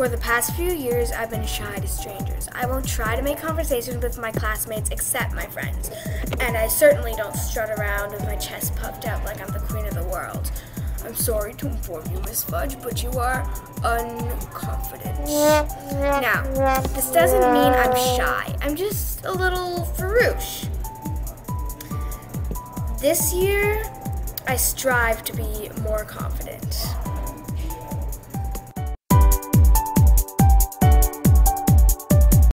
For the past few years, I've been shy to strangers. I won't try to make conversations with my classmates except my friends. And I certainly don't strut around with my chest puffed out like I'm the queen of the world. I'm sorry to inform you, Miss Fudge, but you are unconfident. Now, this doesn't mean I'm shy. I'm just a little farouche. This year, I strive to be more confident.